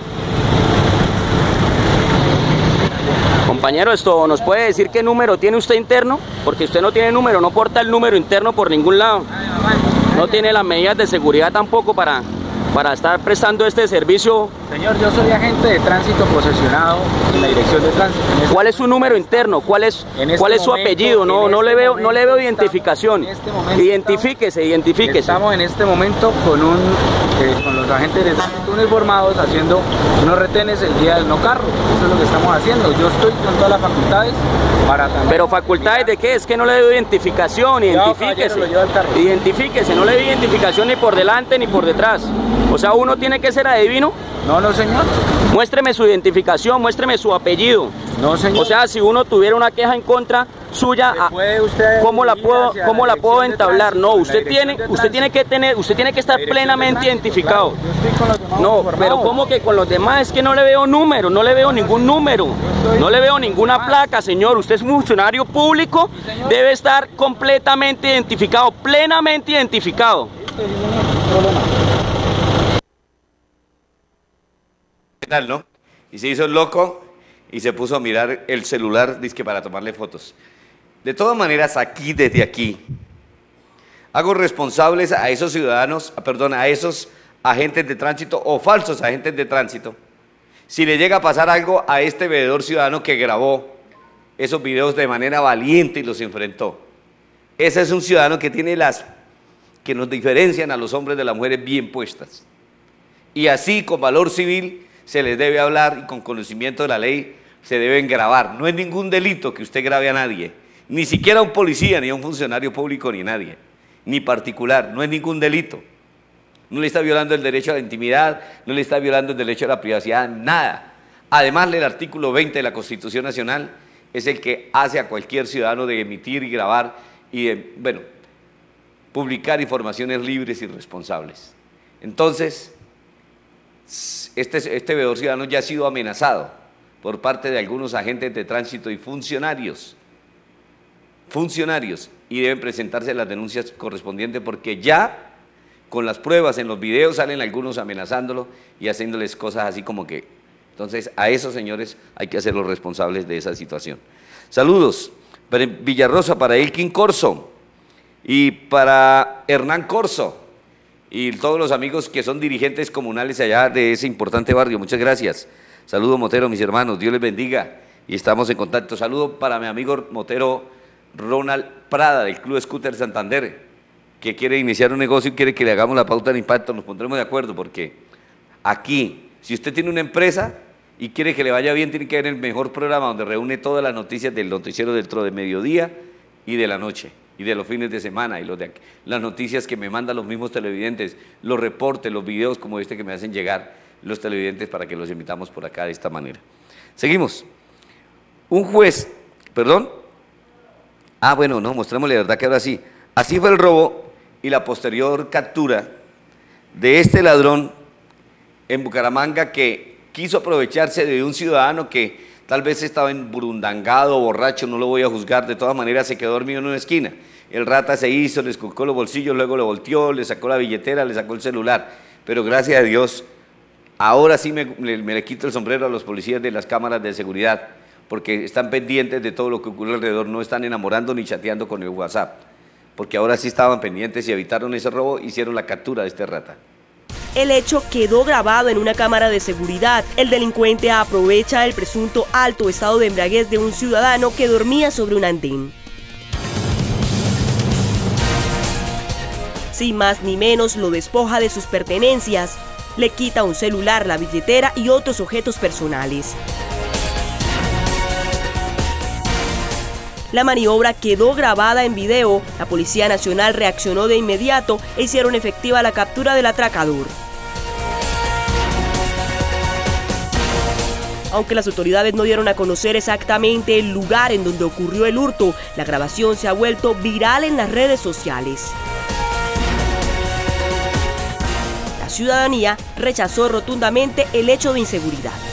Compañero, esto nos puede decir qué número tiene usted interno, porque usted no tiene número, no porta el número interno por ningún lado. No tiene las medidas de seguridad tampoco para, para estar prestando este servicio? Señor, yo soy agente de tránsito posesionado en la dirección de tránsito. Este ¿Cuál es su número interno? ¿Cuál es, este cuál es su apellido? No, no, le este veo, no le veo identificación. identifíquese, identifíquese. Estamos en este momento con, un, eh, con los agentes uniformados haciendo unos retenes el día del no carro. Eso es lo que estamos haciendo. Yo estoy con todas las facultades Para también- Pero facultades de qué? Es que no le doy identificación, identifíquese. lo. Identifíquese, no le doy identificación ni por delante ni por detrás. O sea, uno tiene que ser adivino. No, no, señor. Muéstreme su identificación, muéstreme su apellido. No, señor. O sea, si uno tuviera una queja en contra suya, ¿cómo la puedo, cómo la la puedo entablar? tránsito, No, usted tiene, usted tiene que tener, usted tiene que estar plenamente tránsito, identificado. claro, yo estoy con los demás No, pero ¿cómo que con los demás? Es que no le veo número, no le veo ningún número, no le veo ninguna placa, señor. Usted es un funcionario público, debe estar completamente identificado, plenamente identificado. ¿Qué tal, no? Y se hizo el loco y se puso a mirar el celular, dizque para tomarle fotos. De todas maneras, aquí, desde aquí, hago responsables a esos ciudadanos, perdón, a esos agentes de tránsito o falsos agentes de tránsito. Si le llega a pasar algo a este veedor ciudadano que grabó esos videos de manera valiente y los enfrentó. Ese es un ciudadano que tiene las que nos diferencian a los hombres de las mujeres bien puestas. Y así, con valor civil, se les debe hablar y con conocimiento de la ley se deben grabar. No es ningún delito que usted grabe a nadie, ni siquiera a un policía, ni a un funcionario público, ni nadie, ni particular. No es ningún delito. No le está violando el derecho a la intimidad, no le está violando el derecho a la privacidad, nada. Además, el artículo 20 de la Constitución Nacional es el que hace a cualquier ciudadano de emitir y grabar y de, bueno, publicar informaciones libres y responsables. Entonces, este, este veedor ciudadano ya ha sido amenazado por parte de algunos agentes de tránsito y funcionarios, funcionarios, y deben presentarse las denuncias correspondientes porque ya con las pruebas en los videos salen algunos amenazándolo y haciéndoles cosas así como que... Entonces, a esos señores hay que hacerlos responsables de esa situación. Saludos. Para Villarrosa, para Elkin Corso y para Hernán Corso y todos los amigos que son dirigentes comunales allá de ese importante barrio. Muchas gracias. Saludo Motero, mis hermanos. Dios les bendiga y estamos en contacto. Saludo para mi amigo Motero Ronald Prada del Club Scooter Santander, que quiere iniciar un negocio y quiere que le hagamos la pauta de impacto. Nos pondremos de acuerdo porque aquí, si usted tiene una empresa y quiere que le vaya bien, tiene que ver el mejor programa donde reúne todas las noticias del noticiero dentro de mediodía y de la noche y de los fines de semana y los de, las noticias que me mandan los mismos televidentes, los reportes, los videos como este que me hacen llegar los televidentes para que los invitamos por acá de esta manera. Seguimos. Un juez, perdón. Ah, bueno, no, mostrémosle la verdad que ahora sí. Así fue el robo y la posterior captura de este ladrón en Bucaramanga que quiso aprovecharse de un ciudadano que tal vez estaba emburundangado, borracho, no lo voy a juzgar, de todas maneras se quedó dormido en una esquina. El rata se hizo, le esculcó los bolsillos, luego lo volteó, le sacó la billetera, le sacó el celular. Pero gracias a Dios, ahora sí me, me- me le quito el sombrero a los policías de las cámaras de seguridad, porque están pendientes de todo lo que ocurre alrededor, no están enamorando ni chateando con el WhatsApp. Porque ahora sí estaban pendientes y evitaron ese robo, hicieron la captura de este rata. El hecho quedó grabado en una cámara de seguridad. El delincuente aprovecha el presunto alto estado de embriaguez de un ciudadano que dormía sobre un andén. Sin más ni menos, lo despoja de sus pertenencias. Le quita un celular, la billetera y otros objetos personales. La maniobra quedó grabada en video. La Policía Nacional reaccionó de inmediato e hicieron efectiva la captura del atracador. Aunque las autoridades no dieron a conocer exactamente el lugar en donde ocurrió el hurto, la grabación se ha vuelto viral en las redes sociales. La ciudadanía rechazó rotundamente el hecho de inseguridad.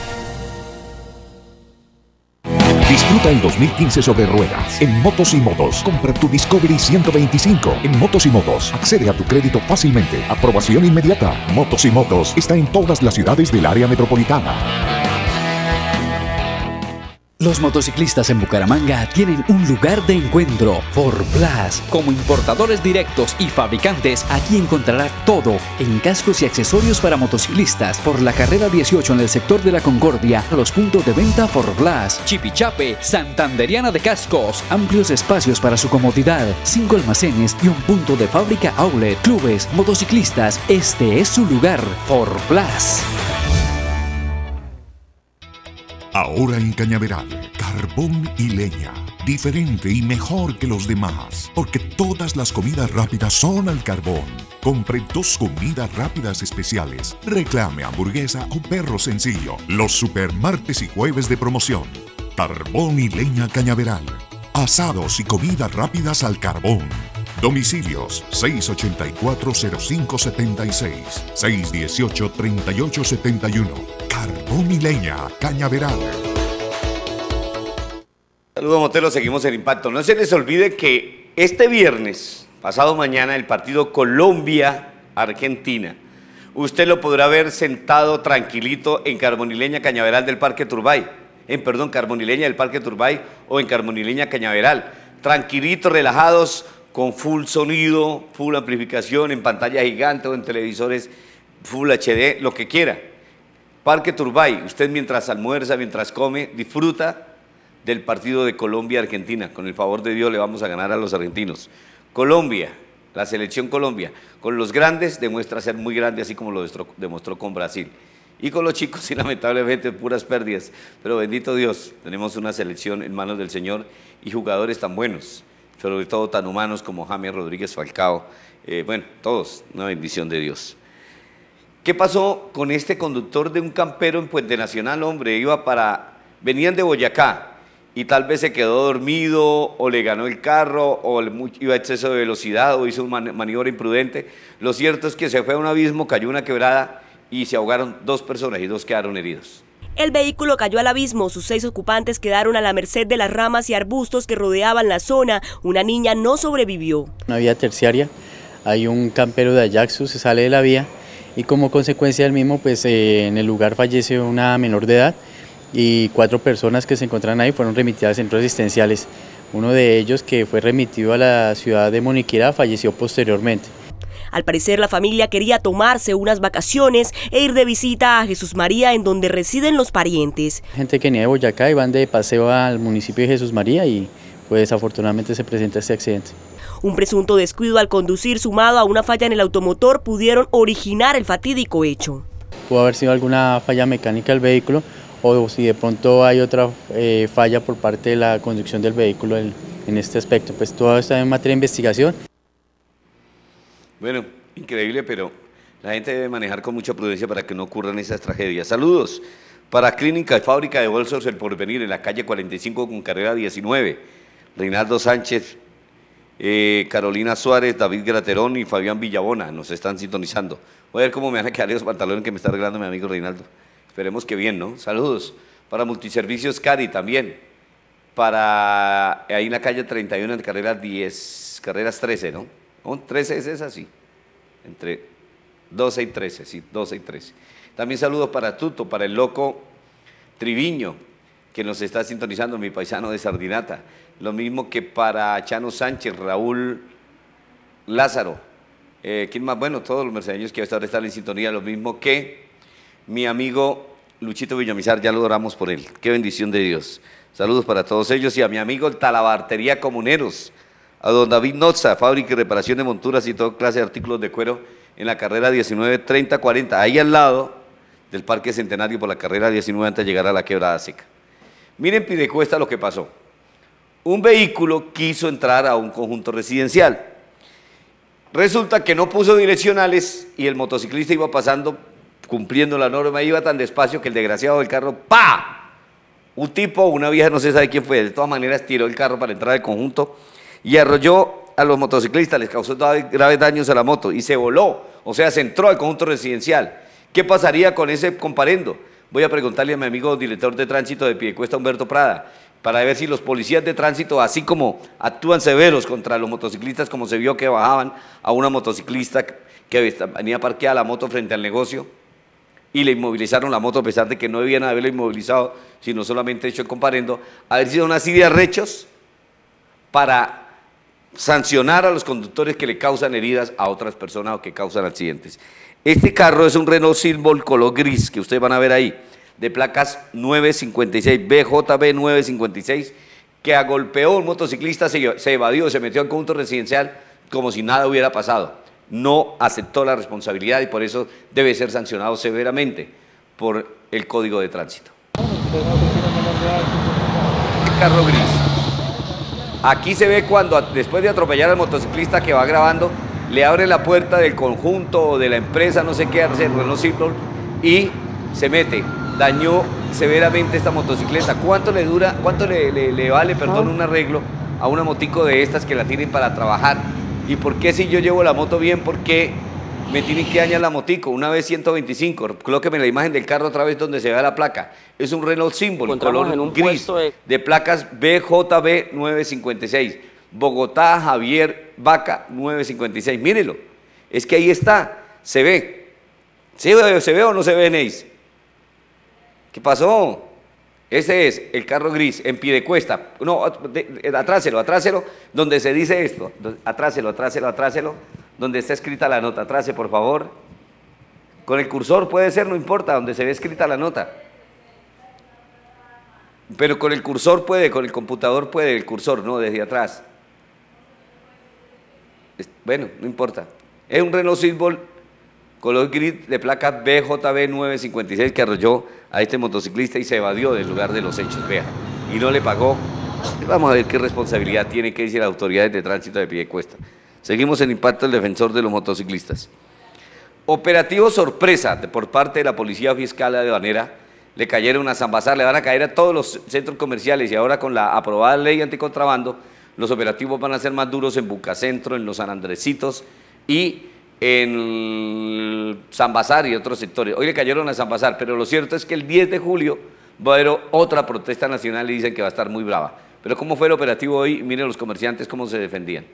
Disfruta el 2015 sobre ruedas en Motos y Modos. Compra tu Discovery 125 en Motos y Modos. Accede a tu crédito fácilmente. Aprobación inmediata. Motos y Modos está en todas las ciudades del área metropolitana. Los motociclistas en Bucaramanga tienen un lugar de encuentro, Forblas. Como importadores directos y fabricantes, aquí encontrará todo en cascos y accesorios para motociclistas por la carrera 18 en el sector de la Concordia, a los puntos de venta Forblas, Chipichape, Santanderiana de Cascos, amplios espacios para su comodidad, cinco almacenes y un punto de fábrica outlet, clubes, motociclistas. Este es su lugar, Forblas. Ahora en Cañaveral, carbón y leña. Diferente y mejor que los demás, porque todas las comidas rápidas son al carbón. Compre dos comidas rápidas especiales. Reclame hamburguesa o perro sencillo. Los super martes y jueves de promoción. Carbón y leña Cañaveral. Asados y comidas rápidas al carbón. Domicilios 684-0576, 618-3871. Carbón Cañaveral. Saludos Motelo, seguimos en Impacto. No se les olvide que este viernes, pasado mañana, el partido Colombia-Argentina, usted lo podrá ver sentado tranquilito en Carbonileña Cañaveral del Parque Turbay, en perdón, Carbonileña del Parque Turbay o en Carbonileña Cañaveral. Tranquilitos, relajados, con full sonido, full amplificación, en pantalla gigante o en televisores Full HD, lo que quiera. Parque Turbay, usted mientras almuerza, mientras come, disfruta del partido de Colombia-Argentina. Con el favor de Dios le vamos a ganar a los argentinos. Colombia, la selección Colombia, con los grandes demuestra ser muy grande, así como lo demostró con Brasil. Y con los chicos, sí, lamentablemente, puras pérdidas. Pero bendito Dios, tenemos una selección en manos del Señor y jugadores tan buenos, sobre todo tan humanos como James Rodríguez Falcao. Eh, bueno, todos, una bendición de Dios. ¿Qué pasó con este conductor de un campero en Puente Nacional, hombre? Iba para, venían de Boyacá y tal vez se quedó dormido o le ganó el carro o iba a exceso de velocidad o hizo una maniobra imprudente. Lo cierto es que se fue a un abismo, cayó una quebrada y se ahogaron dos personas y dos quedaron heridos. El vehículo cayó al abismo, sus seis ocupantes quedaron a la merced de las ramas y arbustos que rodeaban la zona. Una niña no sobrevivió. Una vía terciaria, hay un campero de Ajaxu, se sale de la vía y como consecuencia del mismo, pues eh, en el lugar fallece una menor de edad y cuatro personas que se encontraban ahí fueron remitidas a centros asistenciales. Uno de ellos, que fue remitido a la ciudad de Moniquira, falleció posteriormente. Al parecer la familia quería tomarse unas vacaciones e ir de visita a Jesús María en donde residen los parientes. Gente que venía de Boyacá y van de paseo al municipio de Jesús María y pues desafortunadamente se presenta este accidente. Un presunto descuido al conducir sumado a una falla en el automotor pudieron originar el fatídico hecho. Pudo haber sido alguna falla mecánica del vehículo o si de pronto hay otra eh, falla por parte de la conducción del vehículo en, en este aspecto. Pues todo está en materia de investigación. Bueno, increíble, pero la gente debe manejar con mucha prudencia para que no ocurran esas tragedias. Saludos para Clínica y Fábrica de Bolsos El Porvenir en la calle 45 con carrera 19. Reinaldo Sánchez, eh, Carolina Suárez, David Graterón y Fabián Villabona nos están sintonizando. Voy a ver cómo me van a quedar los pantalones que me está arreglando mi amigo Reinaldo. Esperemos que bien, ¿no? Saludos para Multiservicios Cari también. Para ahí en la calle 31 en carrera 10, carreras 13, ¿no? 13 es esa, sí. Entre 12 y 13, sí, 12 y 13. También saludos para Tuto, para el loco Triviño, que nos está sintonizando, mi paisano de Sardinata. Lo mismo que para Chano Sánchez, Raúl Lázaro. Eh, ¿Quién más? Bueno, todos los mercedeños que ahora están en sintonía. Lo mismo que mi amigo Luchito Villamizar, ya lo oramos por él. Qué bendición de Dios. Saludos para todos ellos y a mi amigo el Talabartería Comuneros, a don David Nozza, fábrica y reparación de monturas y toda clase de artículos de cuero en la carrera 193040, ahí al lado del Parque Centenario por la carrera 19 antes de llegar a la quebrada seca. Miren Pidecuesta lo que pasó. Un vehículo quiso entrar a un conjunto residencial. Resulta que no puso direccionales y el motociclista iba pasando cumpliendo la norma, iba tan despacio que el desgraciado del carro, ¡pa! Un tipo, una vieja, no se sabe quién fue, de todas maneras tiró el carro para entrar al conjunto y arrolló a los motociclistas, les causó graves daños a la moto y se voló, o sea, se entró al conjunto residencial. ¿Qué pasaría con ese comparendo? Voy a preguntarle a mi amigo director de tránsito de Piedecuesta, Humberto Prada, para ver si los policías de tránsito, así como actúan severos contra los motociclistas, como se vio que bajaban a una motociclista que venía parqueada la moto frente al negocio, y le inmovilizaron la moto a pesar de que no debían haberla inmovilizado, sino solamente hecho el comparendo, haber sido una serie de arrechos para sancionar a los conductores que le causan heridas a otras personas o que causan accidentes. Este carro es un Renault Symbol color gris que ustedes van a ver ahí, de placas 956, BJB 956, que agolpeó un motociclista, se, se evadió, se metió al conjunto residencial como si nada hubiera pasado no aceptó la responsabilidad y por eso debe ser sancionado severamente por el Código de Tránsito. carro gris. Aquí se ve cuando después de atropellar al motociclista que va grabando, le abre la puerta del conjunto o de la empresa, no sé qué, hace Renault Simple, y se mete. Dañó severamente esta motocicleta. ¿Cuánto le dura, cuánto le, le- le vale, perdón, un arreglo a una motico de estas que la tienen para trabajar? ¿Y por qué si yo llevo la moto bien, por qué me tienen que dañar la motico? Una vez 125, colóqueme la imagen del carro otra vez donde se vea la placa. Es un Renault Symbol, Encontramos color en un gris, de- de placas BJB 956. Bogotá, Javier, Vaca 956. Mírelo, es que ahí está, se ve. ¿Sí, ve- ¿Se ve o no se ve, Neis? ¿Qué pasó? Ese es el carro gris en pie de cuesta. No, atráselo, atráselo, donde se dice esto. Atráselo, atráselo, atráselo, donde está escrita la nota. Atrase, por favor. Con el cursor puede ser, no importa, donde se ve escrita la nota. Pero con el cursor puede, con el computador puede, el cursor, no, desde atrás. Bueno, no importa. Es un Renault Symbol color gris de placa BJB 956 que arrolló a este motociclista y se evadió del lugar de los hechos, vea, y no le pagó. Vamos a ver qué responsabilidad tiene que decir las autoridades de tránsito de Piedecuesta. Seguimos en impacto el defensor de los motociclistas. Operativo sorpresa por parte de la Policía Fiscal de Aduanera. Le cayeron a San le van a caer a todos los centros comerciales y ahora con la aprobada ley anticontrabando, los operativos van a ser más duros en Bucacentro, en los San Andresitos y en San y otros sectores. Hoy le cayeron a San pero lo cierto es que el 10 de julio va a haber otra protesta nacional y dicen que va a estar muy brava. Pero ¿cómo fue el operativo hoy? Miren los comerciantes cómo se defendían.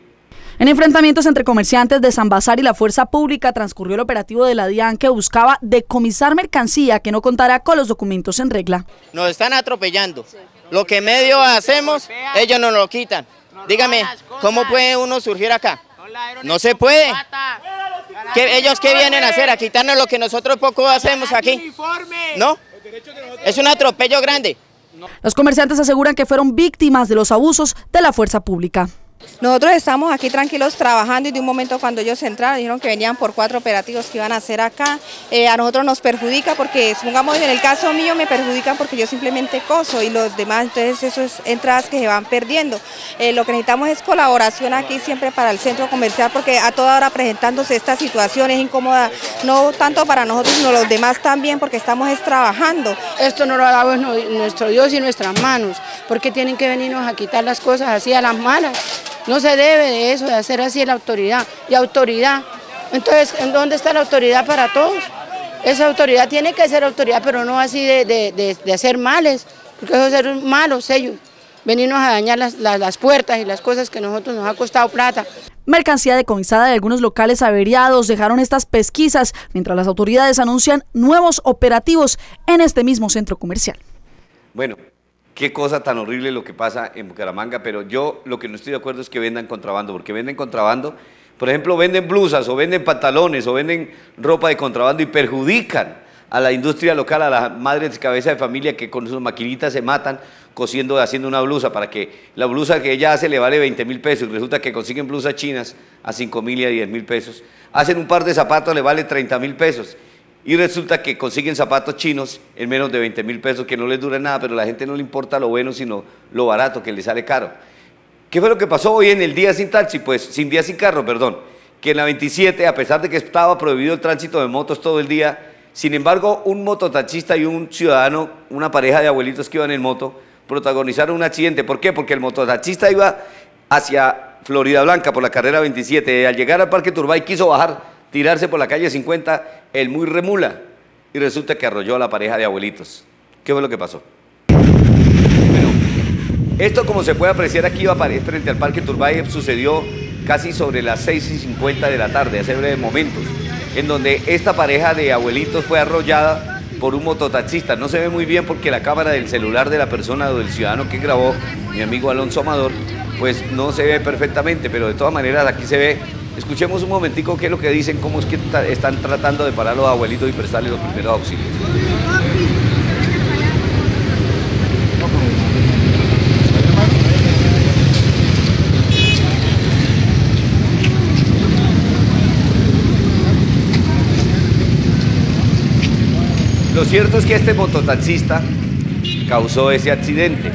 En enfrentamientos entre comerciantes de San Bazar y la fuerza pública transcurrió el operativo de la DIAN que buscaba decomisar mercancía que no contara con los documentos en regla. Nos están atropellando. Lo que medio hacemos, ellos nos lo quitan. Dígame, ¿cómo puede uno surgir acá? No se puede. ¿Qué- ¿Ellos qué vienen a hacer? ¿A quitarnos lo que nosotros poco hacemos aquí? ¿No? Es un atropello grande. Los comerciantes aseguran que fueron víctimas de los abusos de la fuerza pública. Nosotros estamos aquí tranquilos trabajando y de un momento cuando ellos entraron dijeron que venían por cuatro operativos que iban a hacer acá. Eh, a nosotros nos perjudica porque, supongamos en el caso mío me perjudican porque yo simplemente coso y los demás, entonces eso es entradas que se van perdiendo. Eh, lo que necesitamos es colaboración aquí siempre para el centro comercial porque a toda hora presentándose esta situación es incómoda, no tanto para nosotros sino los demás también porque estamos es trabajando. Esto no lo dado nuestro Dios y nuestras manos, porque tienen que venirnos a quitar las cosas así a las malas. No se debe de eso, de hacer así la autoridad. Y autoridad. Entonces, ¿en dónde está la autoridad para todos? Esa autoridad tiene que ser autoridad, pero no así de, de- de- de hacer males, porque eso es ser malos ellos. Venirnos a dañar las, las- las puertas y las cosas que a nosotros nos ha costado plata. Mercancía decomisada de algunos locales averiados dejaron estas pesquisas, mientras las autoridades anuncian nuevos operativos en este mismo centro comercial. Bueno, qué cosa tan horrible lo que pasa en Bucaramanga, pero yo lo que no estoy de acuerdo es que vendan contrabando, porque venden contrabando, por ejemplo, venden blusas o venden pantalones o venden ropa de contrabando y perjudican a la industria local, a las madres de cabeza de familia que con sus maquinitas se matan cosiendo, haciendo una blusa para que la blusa que ella hace le vale 20 mil pesos y resulta que consiguen blusas chinas a 5 mil y a 10 mil pesos. Hacen un par de zapatos, le vale 30 mil pesos. Y resulta que consiguen zapatos chinos en menos de 20 mil pesos que no les dura nada, pero a la gente no le importa lo bueno, sino lo barato que le sale caro. ¿Qué fue lo que pasó hoy en el día sin taxi? Pues sin día sin carro, perdón. Que en la 27, a pesar de que estaba prohibido el tránsito de motos todo el día, sin embargo, un mototaxista y un ciudadano, una pareja de abuelitos que iban en moto, protagonizaron un accidente. ¿Por qué? Porque el mototaxista iba hacia Florida Blanca por la carrera 27. Al llegar al Parque Turbay quiso bajar, tirarse por la calle 50, el muy remula, y resulta que arrolló a la pareja de abuelitos. ¿Qué fue lo que pasó? Esto, como se puede apreciar aquí, va pare- frente al Parque Turbay, sucedió casi sobre las 6 y 50 de la tarde, hace breves momentos, en donde esta pareja de abuelitos fue arrollada por un mototaxista. No se ve muy bien porque la cámara del celular de la persona o del ciudadano que grabó, mi amigo Alonso Amador, pues no se ve perfectamente, pero de todas maneras aquí se ve. Escuchemos un momentico qué es lo que dicen, cómo es que están tratando de parar los abuelitos y prestarles los primeros auxilios. Lo cierto es que este mototaxista causó ese accidente.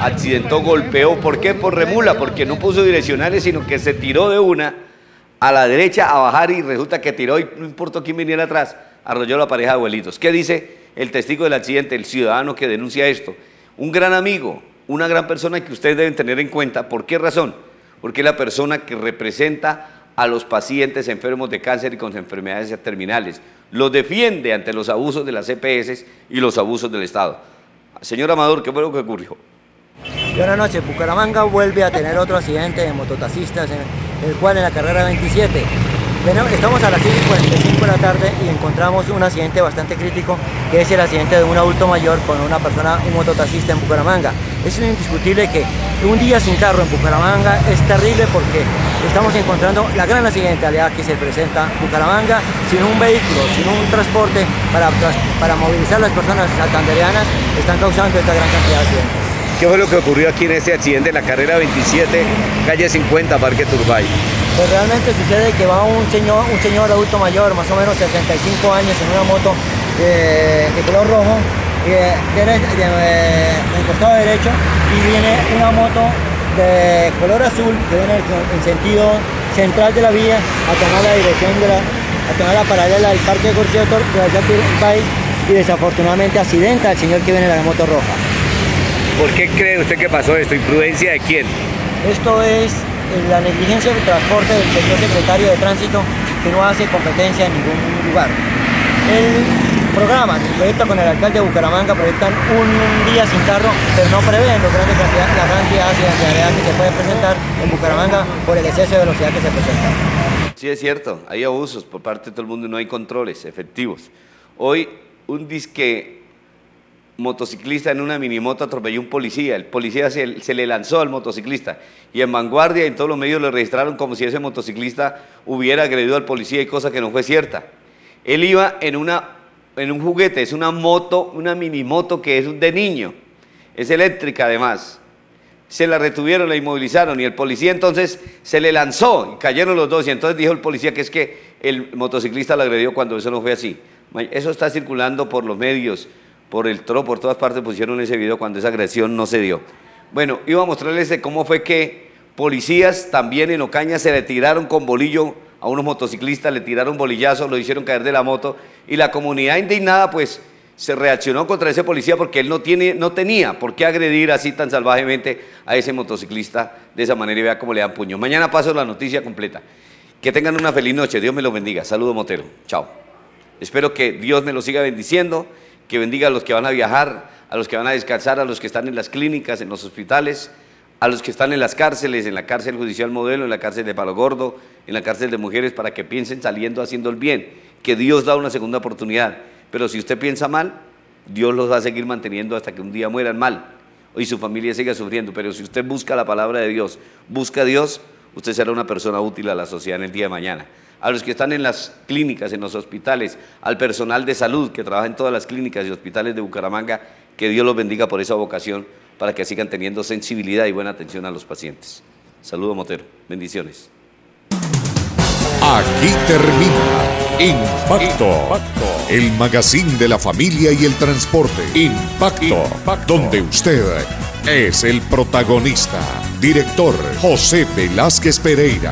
Accidentó, golpeó, ¿por qué? Por remula, porque no puso direccionales, sino que se tiró de una a la derecha a bajar y resulta que tiró y no importó quién viniera atrás, arrolló la pareja de abuelitos. ¿Qué dice el testigo del accidente, el ciudadano que denuncia esto? Un gran amigo, una gran persona que ustedes deben tener en cuenta. ¿Por qué razón? Porque es la persona que representa a los pacientes enfermos de cáncer y con enfermedades terminales. Los defiende ante los abusos de las EPS y los abusos del Estado. Señor Amador, ¿qué fue lo que ocurrió? Buenas noches. Bucaramanga vuelve a tener otro accidente de mototaxistas, el cual en la carrera 27 Estamos a las 5.45 de la tarde y encontramos un accidente bastante crítico, que es el accidente de un adulto mayor con una persona, un mototaxista en Bucaramanga. Es indiscutible que un día sin carro en Bucaramanga es terrible porque estamos encontrando la gran accidentalidad que se presenta en Bucaramanga sin un vehículo, sin un transporte para, para movilizar las personas santandereanas, están causando esta gran cantidad de accidentes. ¿Qué fue lo que ocurrió aquí en ese accidente en la carrera 27, calle 50, Parque Turbay? Pues realmente sucede que va un señor, un señor adulto mayor, más o menos 65 años, en una moto de, color rojo, eh, del costado derecho, y viene una moto de color azul que viene en sentido central de la vía a tomar la dirección de la, a tomar la paralela del parque de de país y desafortunadamente accidenta al señor que viene en la moto roja. ¿Por qué cree usted que pasó esto? ¿Imprudencia de quién? Esto es la negligencia del transporte del señor secretario de tránsito que no hace competencia en ningún lugar. El programa, el proyecto con el alcalde de Bucaramanga proyectan un, día sin carro, pero no prevén los grandes cantidades, la cantidad de que se puede presentar en Bucaramanga por el exceso de velocidad que se presenta. Sí, es cierto, hay abusos por parte de todo el mundo y no hay controles efectivos. Hoy un disque motociclista en una minimoto atropelló un policía. El policía se, le lanzó al motociclista y en vanguardia en todos los medios le registraron como si ese motociclista hubiera agredido al policía y cosa que no fue cierta. Él iba en, una, en un juguete, es una moto, una minimoto que es de niño, es eléctrica además. Se la retuvieron, la inmovilizaron y el policía entonces se le lanzó y cayeron los dos y entonces dijo el policía que es que el motociclista lo agredió cuando eso no fue así. Eso está circulando por los medios por el TRO, por todas partes pusieron ese video cuando esa agresión no se dio. Bueno, iba a mostrarles cómo fue que policías también en Ocaña se le tiraron con bolillo a unos motociclistas, le tiraron bolillazos, lo hicieron caer de la moto y la comunidad indignada pues se reaccionó contra ese policía porque él no, tiene, no tenía por qué agredir así tan salvajemente a ese motociclista de esa manera y vea cómo le dan puño. Mañana paso la noticia completa. Que tengan una feliz noche, Dios me lo bendiga. Saludo Motero, chao. Espero que Dios me lo siga bendiciendo que bendiga a los que van a viajar, a los que van a descansar, a los que están en las clínicas, en los hospitales, a los que están en las cárceles, en la cárcel judicial modelo, en la cárcel de Palo Gordo, en la cárcel de mujeres, para que piensen saliendo haciendo el bien, que Dios da una segunda oportunidad. Pero si usted piensa mal, Dios los va a seguir manteniendo hasta que un día mueran mal y su familia siga sufriendo. Pero si usted busca la palabra de Dios, busca a Dios, usted será una persona útil a la sociedad en el día de mañana a los que están en las clínicas, en los hospitales, al personal de salud que trabaja en todas las clínicas y hospitales de Bucaramanga, que Dios los bendiga por esa vocación para que sigan teniendo sensibilidad y buena atención a los pacientes. Saludo Motero, bendiciones. Aquí termina Impacto, el magazine de la familia y el transporte. Impacto, donde usted es el protagonista. Director José Velázquez Pereira.